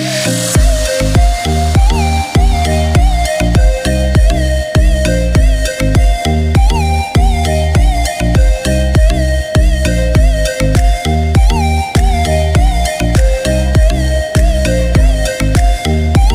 Yeah.